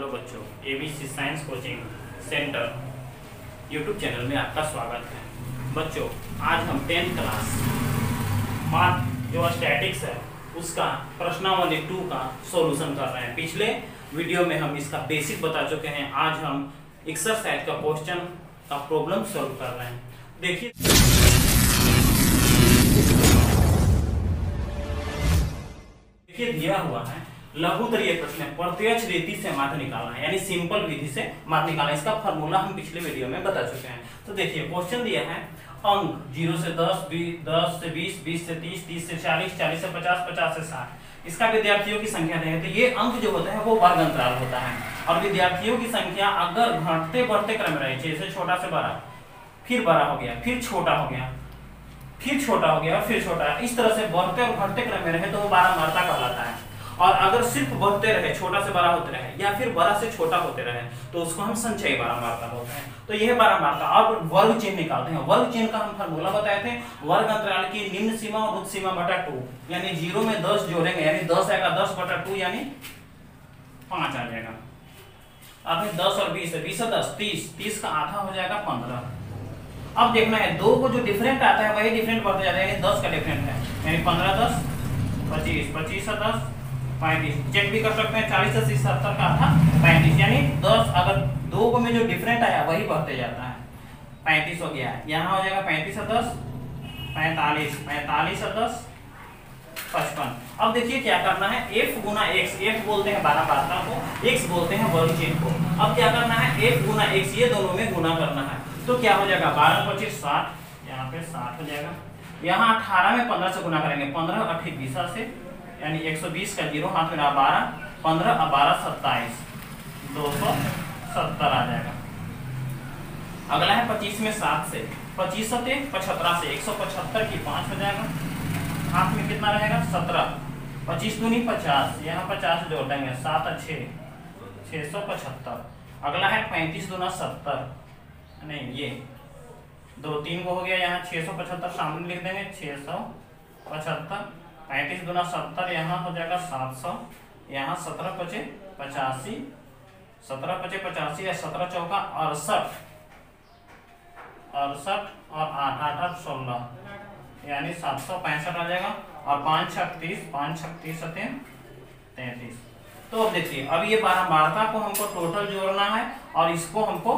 Hello बच्चों ABC science coaching centre YouTube channel में आपका स्वागत है। बच्चों, आज हम टेंथ क्लास मार्क जो स्टैटिक्स है, उसका, प्रश्नावली टू का सॉल्यूशन कर रहे हैं। पिछले वीडियो में हम इसका बेसिक बता चुके हैं। आज हम एक्सरसाइज का क्वेश्चन का प्रॉब्लम सॉल्व कर रहे हैं। देखिए। देखिए, दिया हुआ है लघुतरीय प्रश्न प्रत्यक्ष रीति से माध्य निकालना है, यानी सिंपल विधि से माध्य निकालना इसका फॉर्मूला हम पिछले वीडियो में बता चुके हैं। तो देखिए क्वेश्चन दिया है, अंक ज़ीरो से दस दस से बीस बीस से तीस तीस से चालीस चालीस से पचास पचास से साठ। इसका विद्यार्थियों की संख्या देंगे तो ये अंक जो होता है वो वर्ग अंतराल होता है। और विद्यार्थियों की संख्या अगर घटते बढ़ते क्रम में रहे, जैसे छोटा से बड़ा, फिर बड़ा हो गया, फिर छोटा हो गया, फिर छोटा हो गया फिर छोटा, इस तरह से बढ़ते और घटते क्रम में रहे तो वो बारह मार्ता कहलाता है। और अगर सिर्फ़ बढ़ते रहे, छोटा से बड़ा होते रहे, या फिर बड़ा से छोटा होते रहे तो उसको हम संचय बारह मार्ता बोलते हैं। तो यह बारह मार्ता अब वर्ग चिन्ह निकालते हैं। वर्ग चिन्ह का हम फॉर्मूला बताए थे। वर्ग अंतराल की निम्न सीमा और उच्च सीमा बटा टू, यानी ज़ीरो में दस जोड़ेंगे, यानी दस आएगा दस बटा टू, यानी पाँच आ जाएगा। अब दस और बीस बीस और दस, तीस। तीस का आधा हो जाएगा पंद्रह। अब देखना है, दो को जो डिफरेंट आता है, वही डिफरेंट बढ़ते जाता है। दस का डिफरेंट है। यानी पंद्रह दस, पच्चीस। पच्चीस से दस पैंतीस। चेक भी कर सकते हैं, चालीस से सत्तर का था, पैंतीस। यानी दस अगर दो को में जो डिफरेंट आया, वही बढ़ते जाता है। पैंतीस हो गया। यहाँ हो जाएगा पैंतीस से दस, पैंतालीस। पैंतालीस से दस, पचपन। अब देखिए क्या करना है एफ़ गुना एक्स एफ़ बोलते हैं बारह बारह को एक्स बोलते हैं वर्ग चिन्ह को। अब क्या करना है एफ़ गुना एक्स ये दोनों में गुना करना है। तो क्या हो जाएगा, बारह पच्चीस साठ यहाँ पे साठ हो जाएगा। यहाँ अठारह में पंद्रह से गुना करेंगे, पंद्रह अठी बीसा से यानी 120 का ज़ीरो, हाथ में रहा बारह, पंद्रह और बारह, सत्ताईस। दो सौ सत्तर आ जाएगा। अगला है पच्चीस में सात से। पच्चीस सत्य पचहत्तर से। एक सौ पचहत्तर की पाँच हो जाएगा। हाथ में कितना रहेगा? सत्रह। पच्चीस दूनी पचास। यहाँ पचास जोड़ देंगे। सात छ। छः सौ पचहत्तर। अगला है पैंतीस दूना सत्तर। नहीं, ये। दो, तीन को हो गया यहाँ। छः सौ पचहत्तर सामने लिख देंगे। छः सौ पचहत्तर। पैंतीस गुना सत्तर, यहाँ हो जाएगा सात सौ, यहाँ सत्रह पचे पचासी, सत्रह पचे पचासी या सत्रह चौका अड़सठ अड़सठ और आठ आठ आठ, सोलह, यानी सात सौ पैंसठ आ जाएगा, और पाँच छत्तीस पाँच छत्तीस तैतीस। तो अब देखिए, अब ये बारह वार्ता को हमको टोटल जोड़ना है, और इसको हमको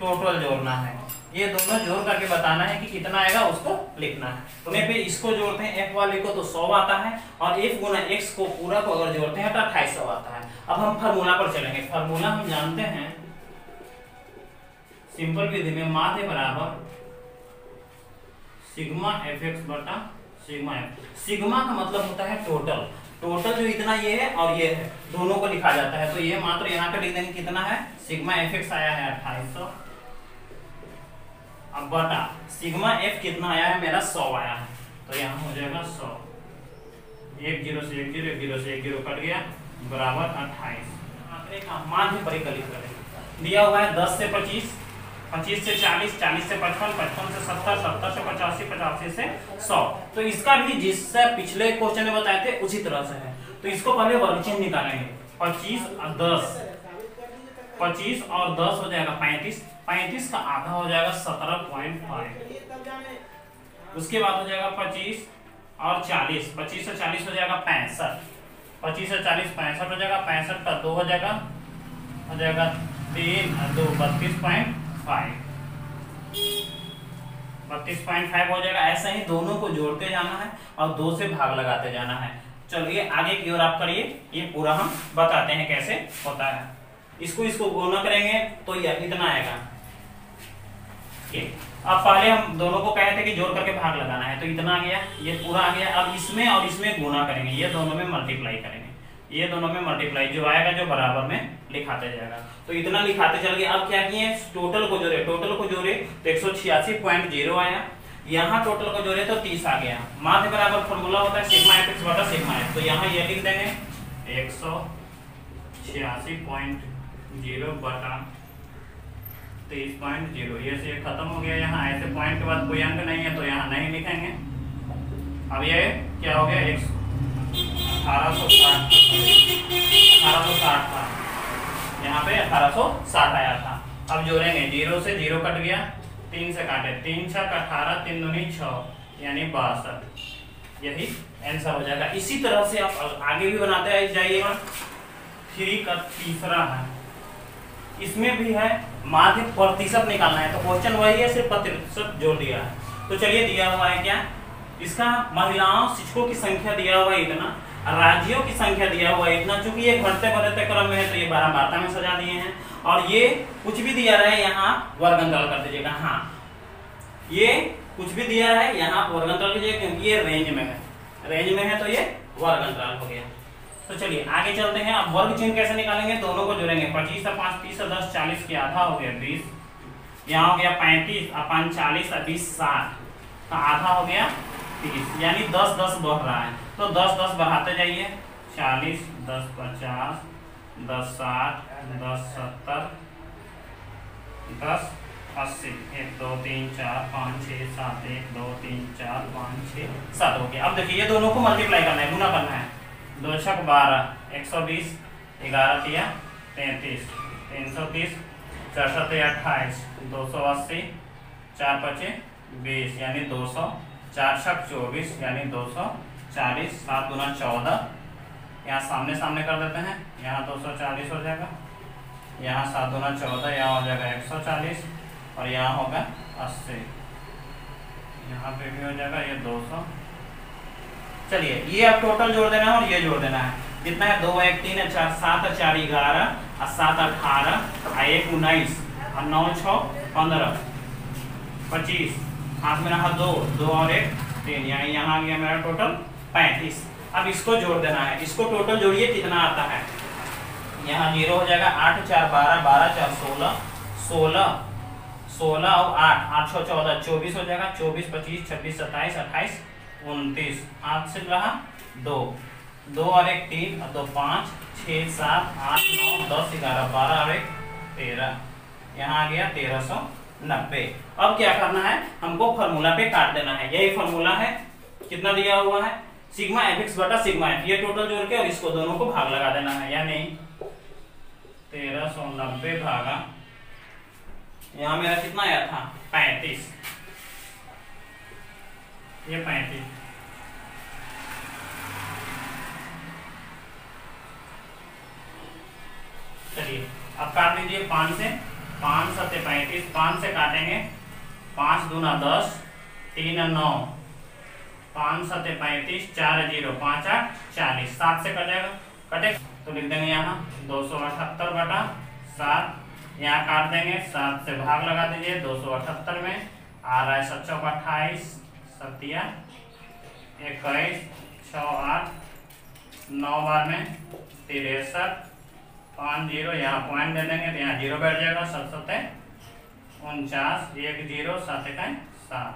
टोटल जोड़ना है। ये दोनों जोड़ करके बताना है कि कितना आएगा, उसको लिखना है। तो पे इसको जोड़ते हैं एफ़ वाले को तो सौ आता है और एफ़ गुना एक्स को पूरा को अगर जोड़ते हैं तो अट्ठाईस सौ आता है। अब हम फार्मूला पर चलेंगे। फार्मूला हम जानते हैं। सिंपल विधि में माध्य बराबर सिग्मा एफ़ एक्स बटा सिग्मा एफ़ सिग्मा का मतलब होता है टोटल टोटल जो इतना ये है और ये है। दोनों को लिखा जाता है। तो ये मात्र यहाँ पे लिख देंगे कितना है? सिग्मा एफ़ एक्स आया है अट्ठाईस सौ। अब बटा सिग्मा एफ़ कितना आया है? मेरा सौ आया है। तो यहाँ हो जाएगा सौ। एक ज़ीरो से एक ज़ीरो एक ज़ीरो से एक ज़ीरो कट गया, बराबर अट्ठाईस। आंकड़े का माध्य परिकलित करें। दिया हुआ है दस से पच्चीस पच्चीस से चालीस चालीस से पचपन पचपन से सत्तर सत्तर से पचासी पचासी से सौ। तो इसका भी जिससे पिछले क्वेश्चन में बताए थे, उसी तरह से है। तो इसको पहले वर्ग चिन्ह निकालेंगे। पच्चीस और दस। पच्चीस और दस हो जाएगा पैंतीस। पैंतीस का आधा हो जाएगा सत्रह पॉइंट फाइव उसके बाद हो जाएगा पच्चीस और चालीस। पच्चीस से चालीस हो जाएगा पैंसठ। पच्चीस से चालीस पैंसठ हो जाएगा, पैंसठ का दो हो जाएगा हो जाएगा तीन दो, बत्तीस पॉइंट फाइव बत्तीस पॉइंट फाइव हो जाएगा, ऐसा ही दोनों को जोड़ते जाना है और दो से भाग लगाते जाना है। चलिए आगे की ओर आप करिए, ये पूरा हम बताते हैं कैसे होता है। इसको इसको गुना करेंगे तो यह इतना आएगा। अब पहले हम दोनों को कहे थे कि जोड़ करके भाग लगाना है तो इतना आ गया, ये पूरा आ गया। अब इसमें और इसमें गुना करेंगे, ये दोनों में मल्टीप्लाई करेंगे। ये दोनों में मल्टीप्लाई जो आएगा जो बराबर में लिखाते जाएगा। तो इतना लिखाते चल गए अब क्या किए टोटल को जोड़े टोटल को जोड़े तो एक आया। यहाँ टोटल को जोड़े तो तीस आ गया। माध्य बराबर फॉर्मूला होता है सिग्मा एफ़ एक्स बटा सिग्मा एफ़ तो यहाँ ये लिख देंगे, एक सौ छियासी पॉइंट ज़ीरो बटा तेईस पॉइंट ज़ीरो। से खत्म हो गया यहाँ। ऐसे पॉइंट के बाद कोई अंक नहीं है तो यहाँ नहीं लिखेंगे। अब ये क्या हो गया? एक अठारह सौ साठ। अठारह सौ साठ था। अठारह सौ साठ आया था। अब जोड़ेंगे। ज़ीरो से ज़ीरो कट गया। तीन से काटे। तीन छक अठारह, तीन दूनी छः, यानी बासठ। यही आंसर हो जाएगा। इसी तरह से आप आगे भी बनाते जाइएगा। थ्री का तीसरा है। इसमें भी है माध्य प्रतिशत निकालना है तो क्वेश्चन वही है, सिर्फ़ प्रतिशत जोड़ दिया है। तो चलिए, दिया हुआ है क्या? इसका महिलाओं शिक्षकों की संख्या दिया हुआ है इतना राज्यों की संख्या दिया हुआ है इतना, चूँकि ये घटते बढ़ते क्रम में है तो ये बारह वार्ता में सजा दिए हैं। और ये कुछ भी दिया रहा है, यहाँ वर्गंतल कर दीजिएगा। हाँ ये कुछ भी दिया है, यहाँ वर्गंतल कीजिएगा क्योंकि ये रेंज में है। रेंज में है तो ये वर्गंतराल हो गया। तो चलिए, आगे चलते हैं। अब वर्ग चिन्ह कैसे निकालेंगे? दोनों को जोड़ेंगे। पच्चीस और पाँच, तीस और दस, चालीस के आधा हो गया, बीस। यहाँ हो गया पैंतीस और पाँच चालीस और बीस साठ। तो आधा हो गया तीस। यानी दस दस बढ़ रहा है। तो दस दस बढ़ाते जाइए। चालीस, दस पचास, दस साठ, दस सत्तर, दस अस्सी। एक, दो, तीन, चार, पाँच, छः, सात। एक, दो, तीन, चार, पाँच, छः, सात हो गया। अब देखिए, ये दोनों को मल्टीप्लाई करना है गुना करना है। दो छक बारह, एक सौ बीस, ग्यारह तिया तैंतीस, तीन सौ तीस चौसठ अट्ठाईस, दो सौ अस्सी, चार पच्चीस बीस, यानी दो सौ, चार छक चौबीस, यानी दो सौ चालीस, सात गुना चौदह। यहाँ सामने सामने कर देते हैं, यहाँ दो सौ चालीस हो जाएगा, यहाँ सात गुना चौदह, यहाँ हो जाएगा एक सौ चालीस, और यहाँ होगा अस्सी। यहाँ पे भी हो जाएगा ये दो सौ चलिए, ये अब टोटल जोड़ देना है और ये जोड़ देना है। कितना है? दो, एक, तीन, चार, सात, चार, ग्यारह, और सात, अठारह एक, उन्नीस, और नौ छ पंद्रह, पच्चीस, हाथ में रहा दो दो और एक, तीन, यानी यहाँ आ गया मेरा टोटल पैंतीस। अब इसको जोड़ देना है। इसको टोटल जोड़िए, कितना आता है? यहाँ ज़ीरो हो जाएगा, आठ, चार, बारह बारह, चार, सोलह सोलह सोलह और आठ आठ सौ चौदह, चौबीस हो जाएगा, चौबीस, पच्चीस, छब्बीस, सत्ताईस, अट्ठाईस उनतीस। से रहा दो। दो और एक तीन और दो पाँच, छः, सात, आठ, नौ, दस, ग्यारह, बारह और एक तेरह। यहाँ आ गया तेरह सौ नब्बे। अब क्या करना है? हमको फॉर्मूला पे काट देना है। यही फॉर्मूला है। कितना दिया हुआ है? सिग्मा एफ़ एक्स बटा सिग्मा एफ़ ये टोटल जोड़ के और इसको दोनों को भाग लगा देना है, या नहीं? तेरह सौ नब्बे भागा। यहाँ मेरा कितना आया था? पैंतीस। ये पैंतीस। चलिए, अब काट लीजिए पाँच से। पाँच सत्य पैंतीस, पाँच से काटेंगे। पाँच दूना दस, तीन नौ। पाँच सत्य पैंतीस, चार ज़ीरो पाँच आठ, चालीस। सात से कटेगा कटे। तो लिख देंगे यहाँ दो सौ अठहत्तर बटा सात। यहाँ काट देंगे। सात से भाग लगा दीजिए दो सौ अठहत्तर में। आ रहा है सत्चौ अट्ठाईस सत्या इक्कीस, छः, आठ, नौ बार में तिरसठ, पाँच, ज़ीरो, यहाँ पॉइंट दे देंगे तो यहाँ ज़ीरो बैठ जाएगा सत सत्तर उनचास, एक, ज़ीरो, सात इकाई सात।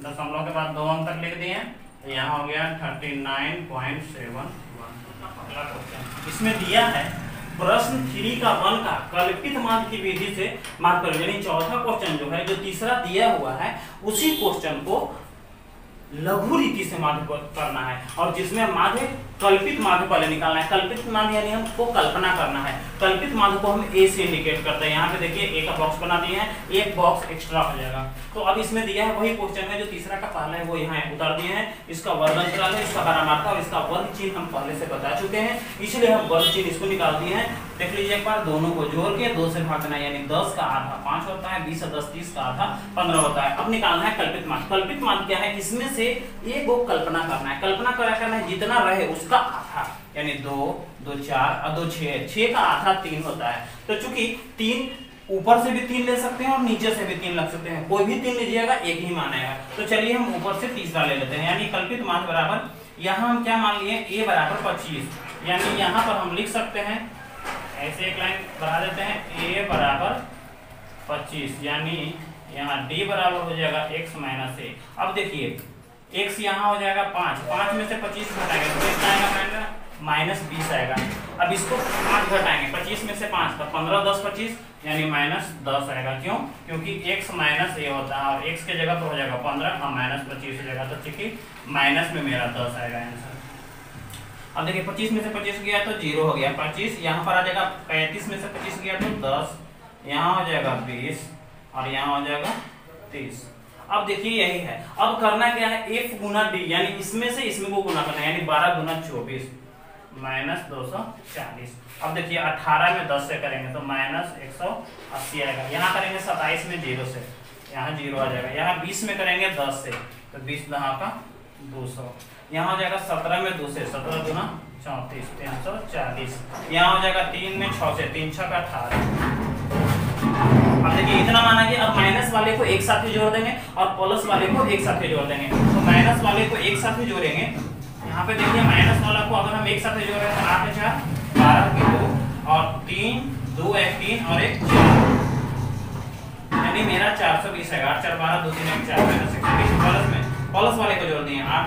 दशमलव के बाद दो अंक तक लिख दिए तो यहाँ हो गया thirty nine point seven one. इसमें दिया है प्रश्न थ्री का वन का कल्पित मान की विधि से मान कर, यानी चौथा क्वेश्चन जो है, जो तीसरा दिया हुआ है, उसी क्वेश्चन को लघु रीति से माध्य करना है। और जिसमें माध्य कल्पित माध्य पहले निकालना है। कल्पित माध्य यानी हमको कल्पना करना है। कल्पित माध्य को हम ए से इंडिकेट करते हैं। यहाँ पे देखिए ए का बॉक्स बना दिए हैं। एक बॉक्स एक्स्ट्रा हो जाएगा। तो अब इसमें दिया है वही क्वेश्चन है, जो तीसरा का पहला है, वो यहाँ उतार दिए हैं। इसका वर्ग अंतराल है इसका बारह और इसका वर्ग चिन्ह हम पहले से बता चुके हैं। इसलिए हम वर्ग चिन्ह इसको निकाल दिए हैं। देख लीजिए एक बार, दोनों को जोड़ के दो से भागना यानी दस का आधा। पाँच होता है, बीस दस, तीस का आधा। पंद्रह होता है। अब निकालना है कल्पित मान कल्पित मान क्या है? इसमें से एक वो कल्पना करना है। कल्पना क्या करना है, जितना रहे उसका आधा, यानी दो दो चार, और दो छह छह का आधा तीन होता है। तो चूँकि तीन ऊपर से भी तीन ले सकते हैं और नीचे से भी तीन लग सकते हैं। कोई भी तीन लीजिएगा, एक ही मान आएगा तो चलिए हम ऊपर से तीसरा ले लेते हैं। यानी कल्पित मान बराबर, यहाँ हम क्या मान लिए? ए बराबर पच्चीस। यानी यहाँ पर हम लिख सकते हैं, ऐसे एक लाइन बढ़ा देते हैं, ए बराबर पच्चीस। यानी यहाँ डी बराबर हो जाएगा, एक्स माइनस ए अब देखिए एक्स यहाँ हो जाएगा पाँच। पाँच में से पच्चीस घटाएँगे। तो कितना आएगा माइनस बीस आएगा। अब इसको पाँच घटाएँगे। पच्चीस में से पाँच। तो पंद्रह, दस, पच्चीस, यानी माइनस दस आएगा। क्यों? क्योंकि x माइनस ए होता है। और x के जगह पर हो जाएगा पंद्रह, और माइनस पच्चीस हो जाएगा तो ठीक है माइनस में मेरा दस आएगा आंसर। अब देखिए, पच्चीस में से पच्चीस गया तो ज़ीरो हो गया। पच्चीस यहाँ पर आ जाएगा। पैंतीस में से पच्चीस गया तो दस। यहाँ हो जाएगा बीस, और यहाँ हो जाएगा तीस। अब देखिए यही है। अब करना क्या है? एफ़ गुना डी, यानी इसमें से इसमें को गुना करना है, यानी बारह गुना चौबीस माइनस दो सौ चालीस। अब देखिए, अठारह में दस से करेंगे तो माइनस एक सौ अस्सी आएगा। यहाँ करेंगे सत्ताईस में ज़ीरो से, यहाँ ज़ीरो आ जाएगा। यहाँ बीस में करेंगे दस से तो बीस दहा का दो सौ। यहाँ हो जाएगा सत्रह में दो से, सत्रह गुना चौंतीस, तीन सौ चालीस। यहाँ हो जाएगा तीन में छः से, तीन छः का अठारह। अब देखिए, इतना माना कि अब माइनस वाले को एक साथ ही जोड़ देंगे और प्लस वाले को एक साथ ही जोड़ देंगे। तो माइनस वाले को एक साथ ही जोड़ेंगे। यहाँ पे देखिए माइनस वाला को अगर हम एक साथ ही जोड़े तो आठ चार बारह की दो और तीन, दो एक तीन और एक चार। यानी मेरा चार सौ बीस है, आठ चार बारह, दो तीन एक चार माइनस एक सौ बीस प्लस में प्लस वाले को जोड़ दिए, आठ,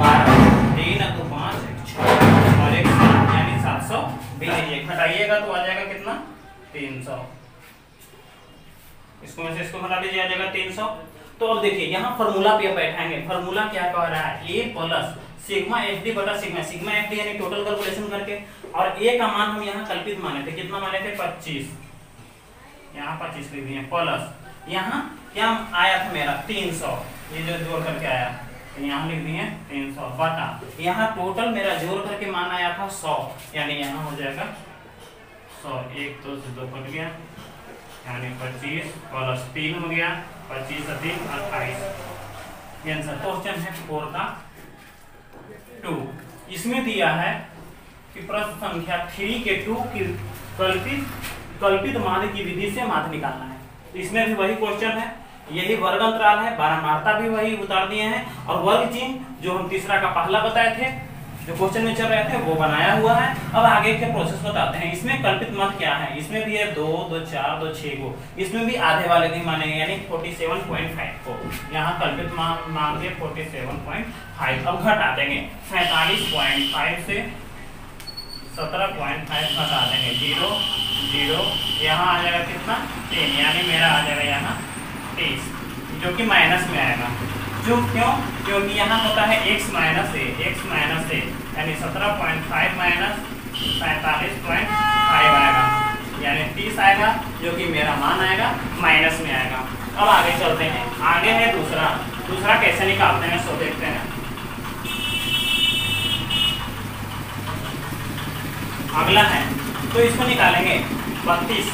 बारह, तीन, दो, पाँच, एक, छः और एक सात, यानी सात सौ बीस। घटाइएगा तो आ जाएगा कितना? तीन सौ। इसको में से इसको घटा लीजिए आ जाएगा तीन सौ। तो अब देखिए, यहाँ फॉर्मूला पे बैठाएँगे। फॉर्मूला क्या कह रहा है? A plus sigma F D बटा सिग्मा सिग्मा एफ़ डी यानी टोटल कैलकुलेशन करके। और ए का मान हम यहाँ कल्पित माने थे। कितना माने थे? पच्चीस। यहाँ पच्चीस लिख दिए प्लस यहाँ क्या आया था मेरा? तीन सौ। ये जो जोड़ करके आया। तो यहाँ लिख दिए तीन सौ बटा। यहाँ टोटल मेरा जोड़ करके मान आया था सौ। यानी यहाँ हो जाएगा सौ। एक, दो से दो कट गया। यानी पच्चीस प्लस तीन हो गया, पच्चीस तीन, अट्ठाईस। आंसर क्वेश्चन है फोर का। टू इसमें दिया है कि प्रश्न संख्या थ्री के टू की कल्पित कल्पित मान की विधि से माध्य निकालना है। तो इसमें भी वही क्वेश्चन है, यही वर्ग अंतराल है, बारह मार्ता भी वही उतार दिए हैं, और वर्ग चिन्ह जो हम तीसरा का पहला बताए थे जो क्वेश्चन में चल रहे थे, वो बनाया हुआ है। अब आगे के प्रोसेस बताते हैं, इसमें कल्पित मत क्या है? इसमें भी है दो दो चार, दो छह को इसमें भी आधे वाले दिन मानेंगे, यानी 47.5 को यहाँ कल्पित मान मान दिए 47.5 अब घटा देंगे। सैतालीस पॉइंट फाइव से सत्रह पॉइंट फाइव घटा देंगे। ज़ीरो ज़ीरो, यहाँ आ जाएगा कितना? तीन, यानी मेरा आ जाएगा यहाँ तेईस जो कि माइनस में आएगा। जो क्यों? क्योंकि यहाँ होता है x minus A X minus A यानी सत्रह पॉइंट फाइव माइनस सैतालीस पॉइंट फाइव आएगा। यानी तीस आएगा, जो कि मेरा मान आएगा माइनस में आएगा। अब आगे चलते हैं। आगे है दूसरा। दूसरा कैसे निकालते हैं? सो देखते हैं। अगला है। तो इसको निकालेंगे बत्तीस।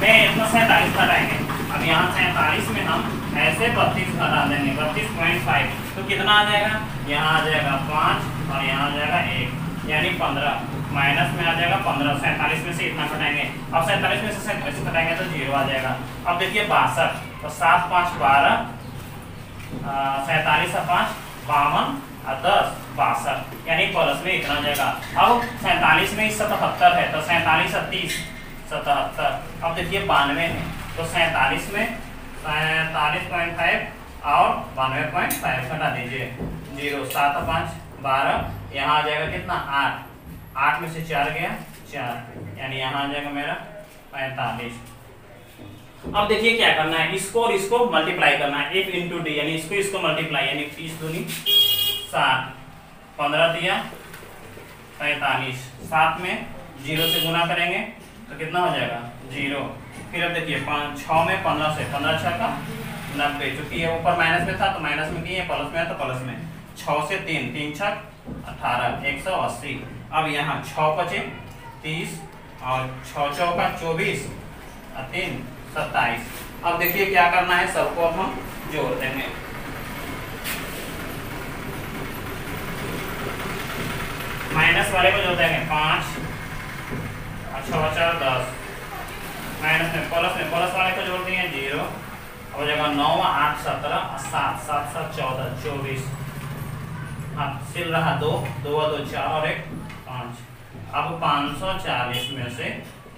में इतना सैतालीस घटाएँगे अब यहाँ सैतालीस में हम ऐसे बत्तीस घटा देंगे, बत्तीस पॉइंट फाइव तो कितना आ जाएगा? यहाँ आ जाएगा पाँच और यहाँ आ जाएगा एक, यानी पंद्रह। माइनस में आ जाएगा पंद्रह, सैंतालीस में से इतना घटाएँगे अब सैंतालीस में से सैंतालीस घटाएँगे तो ज़ीरो आ जाएगा। अब देखिए बासठ तो सात पाँच बारह सैंतालीस पाँच, बावन और दस, बासठ। यानी प्लस में इतना जाएगा। अब सैंतालीस में सतहत्तर है तो सैंतालीस तीस, सतहत्तर। अब देखिए बानवे है तो सैंतालीस में सैतालीस पॉइंट फाइव और बानवे पॉइंट फाइव घटा दीजिए। ज़ीरो सात, पाँच, बारह, यहाँ आ जाएगा कितना? आठ। आठ में से चार गया, चार। यानी यहाँ आ जाएगा मेरा पैंतालीस। अब देखिए क्या करना है। इसको और इसको मल्टीप्लाई करना है। एक इंटू डी यानी इसको इसको मल्टीप्लाई यानी तीस दूनी सात। पंद्रह दिया, पैंतालीस। सात में ज़ीरो से गुना करेंगे तो कितना हो जाएगा? ज़ीरो फिर अब देखिए छः में पंद्रह से पंद्रह छः का नब्बे चूँकि ये ऊपर माइनस में था तो माइनस में किए प्लस में है तो प्लस में। छः से तीन तीन छः अठारह, एक सौ अस्सी। अब यहाँ छः पचे, तीस, और छः चौका चौबीस, और तीन, सत्ताईस। अब देखिए क्या करना है, सबको अब हम जोड़ देंगे। माइनस वाले को जोड़ देंगे, पाँच, और छः चार दस। माइनस में प्लस में प्लस वाले को जोड़ दिए ज़ीरो। हो जाएगा नौ, आठ, सत्रह, सात सात सात, चौदह, चौबीस। हाँ सिल रहा दो दो दो, चार और एक, पाँच। अब पाँच सौ चालीस में से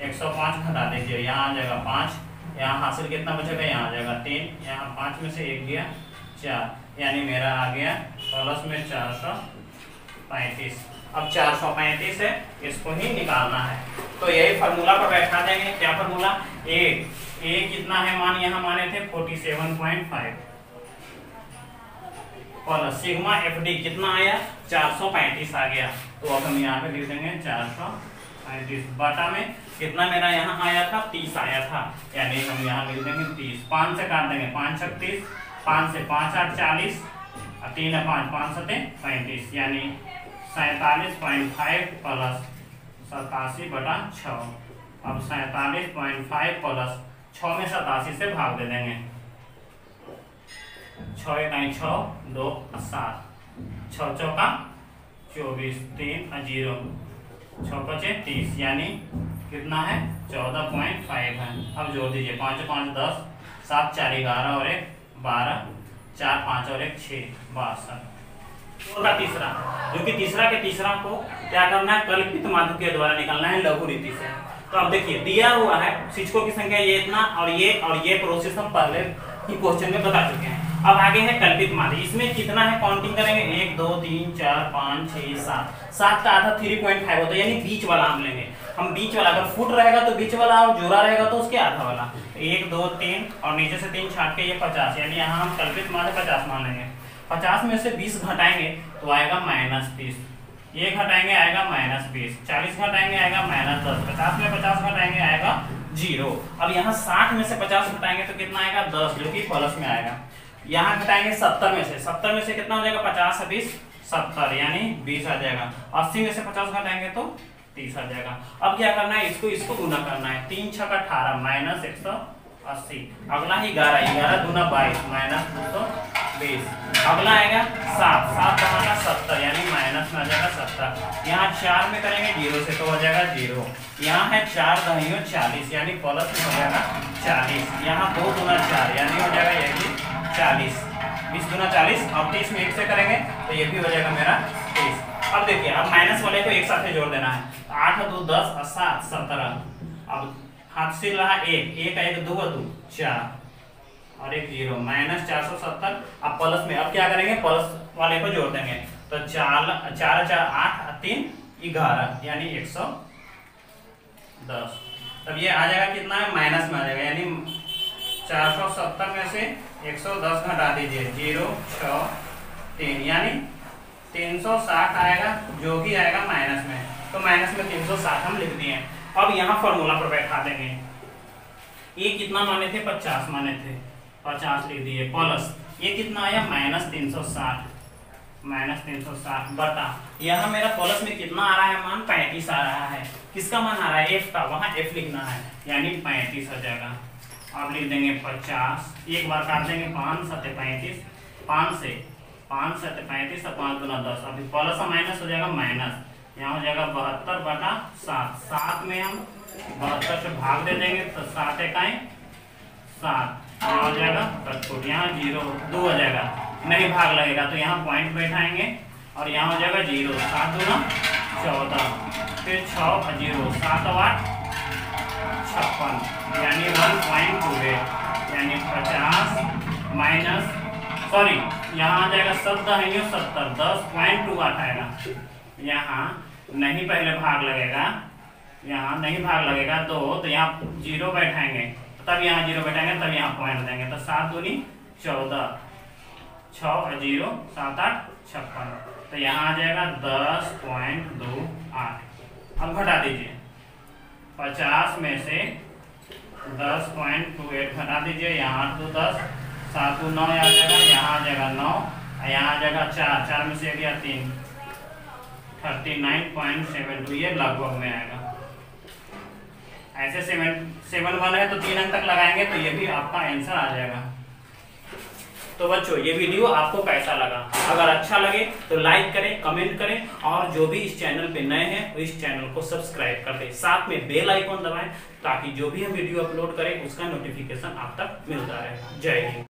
एक सौ पाँच घटा दीजिए, यहाँ आ जाएगा पाँच। यहाँ हासिल कितना बचेगा? यहाँ आ जाएगा तीन। यहाँ पाँच में से एक गया, चार। यानी मेरा आ गया, प्लस में चार सौ पैंतीस। अब चार सौ पैंतीस है, इसको ही निकालना है। तो यही फार्मूला पर बैठा देंगे। क्या फार्मूला ए ए कितना है मान यहाँ माने थे? Forty seven point five plus sigma F D कितना आया? चार सौ पैंतीस आ गया। तो अब हम यहाँ पे लिख देंगे चार सौ पैंतीस। बटा में कितना मेरा यहाँ आया था? तीस आया था। यानी हम यहाँ लिख देंगे तीस। पाँच से काट देंगे पाँच छत्तीस पाँच से पाँच आठ चालीस। तीन पाँच पाँच सते पैंतीस यानी सैंतालीस पॉइंट फाइव प्लस सतासी बटा छः अब सैंतालीस पॉइंट फाइव प्लस छः में सतासी से भाग दे देंगे। छः इकाई छः दो सात। छः चौका चौबीस, तीन ज़ीरो। छः पचे तीस, यानी कितना है? चौदह पॉइंट फाइव है। अब जोड़ दीजिए, पाँच पाँच, दस, सात, चार, ग्यारह और एक, बारह, चार, पाँच और एक छः बासठ। का तीसरा, जो कि तीसरा के तीसरा को क्या करना है? कल्पित माध्यम के द्वारा निकालना है लघु रीति से। तो अब देखिए, दिया हुआ है, शिक्षकों की संख्या ये इतना और ये और ये प्रोसेस हम पहले ही क्वेश्चन में बता चुके हैं। अब आगे है कल्पित माध्य इसमें कितना है? काउंटिंग करेंगे। एक, दो, तीन, चार, पाँच, छह, सात। सात का आधा थ्री पॉइंट फाइव होता है, यानी बीच वाला हम लेंगे। हम बीच वाला, अगर फुट रहेगा तो बीच वाला, और जोड़ा रहेगा तो उसके आधा वाला। एक, दो, तीन, और नीचे से तीन छाट के ये पचास, यानी यहाँ हम कल्पित माध्य पचास मान लेंगे। पचास में से बीस घटाएँगे तो आएगा माइनस तीस। ये घटाएँगे, आएगा माइनस बीस। चालीस घटाएँगे, आएगा माइनस दस। पचास में पचास घटाएँगे, आएगा ज़ीरो। अब यहाँ साठ में से पचास घटाएँगे तो कितना आएगा? दस, जो कि प्लस में आएगा। यहाँ घटाएँगे सत्तर में से। सत्तर में से कितना हो जाएगा? पचास बीस, सत्तर, यानी बीस आ जाएगा। अस्सी में से पचास घटाएँगे तो तीस आ जाएगा। अब क्या करना है? इसको इसको गुना करना है। तीन छक अठारह, माइनस एक सौ अस्सी। अगला ही ग्यारह ग्यारह गुना बाईस, माइनस दो सौ बीस। अगला आएगा सात सात का सत्तर, यानी माइनस में आ जाएगा सत्तर। यहाँ चार में करेंगे ज़ीरो से तो हो जाएगा ज़ीरो। यहाँ है चार दहियों चालीस, यानी प्लस में हो जाएगा चालीस। यहाँ दो गुना चार, यानी हो जाएगा ये भी चालीस। बीस गुना चालीस, अब तीस में एक से करेंगे तो ये भी हो जाएगा मेरा तीस। अब देखिए, अब माइनस वाले को एक साथ जोड़ देना है। आठ दो दस, सात, सत्रह। अब हाथ से रहा एक एक एक दो दो, चार, और एक ज़ीरो माइनस चार सौ सत्तर, अब प्लस में, अब क्या करेंगे? प्लस वाले को जोड़ देंगे। तो चार चार चार, आठ तीन, ग्यारह, यानी एक सौ दस। तब ये आ जाएगा कितना? है माइनस में आ जाएगा, यानी चार सौ सत्तर में से एक सौ दस घटा दीजिए, ज़ीरो, छ, तीन, यानी तीन सौ साठ आएगा, जो भी आएगा माइनस में। तो माइनस में तीन सौ साठ हम लिख दिए। अब यहाँ फॉर्मूला पर बैठा देंगे। ये कितना माने थे? पचास माने थे। पचास लिख दिए प्लस ये कितना आया? माइनस तीन सौ साठ। माइनस तीन सौ साठ बटा। यहाँ मेरा प्लस में कितना आ रहा है मान? पैंतीस आ रहा है। किसका मान आ रहा है? एफ़ का। वहाँ एफ़ लिखना है। यानी पैंतीस आ जाएगा। अब लिख देंगे पचास। एक बार काट देंगे पाँच सत्य पैंतीस। पाँच से पाँच सत्य पैंतीस और पाँच गुना दस। अभी प्लस माइनस हो जाएगा माइनस यहाँ हो जाएगा बहत्तर बटा सात। सात में हम बहत्तर से भाग दे देंगे तो सात इकाई सात। यहाँ हो जाएगा कटकुट यहाँ ज़ीरो, दो हो जाएगा। नहीं भाग लगेगा। तो यहाँ पॉइंट बैठाएँगे और यहाँ हो जाएगा ज़ीरो। सात दूना चौदह। फिर छः ज़ीरो। सात आठ, छप्पन। यानी वन पॉइंट टू एट यानी पचास माइनस सॉरी यहाँ आ जाएगा सत्तर है सत्तर। दस पॉइंट टू आठ आएगा यहाँ नहीं पहले भाग लगेगा। यहाँ नहीं भाग लगेगा, दो तो यहाँ ज़ीरो बैठाएँगे। तब यहाँ ज़ीरो बैठाएँगे, तब यहाँ पॉइंट देंगे। तो सात दूनी चौदह। छ ज़ीरो, सात, आठ, छप्पन। तो यहाँ आ जाएगा दस पॉइंट दो आठ। अब घटा दीजिए। पचास में से दस पॉइंट टू एट घटा दीजिए। यहाँ आठ दो दस, सात दो नौ आ जाएगा, यहाँ आ जाएगा नौ यहाँ आ जाएगा चार। चार में से गया तीन। Thirty nine point seven two, ये लगभग में आएगा। ऐसे सेवन सेवन वन है तो तीन अंक तक लगाएँगे तो ये भी आपका आंसर आ जाएगा। तो बच्चों, ये वीडियो आपको कैसा लगा? अगर अच्छा लगे तो लाइक करें कमेंट करें और जो भी इस चैनल पे नए हैं, इस चैनल को सब्सक्राइब कर दें। साथ में बेल आइकॉन दबाएँ ताकि जो भी हम वीडियो अपलोड करें, उसका नोटिफिकेशन आप तक मिलता रहे। जय हिंद।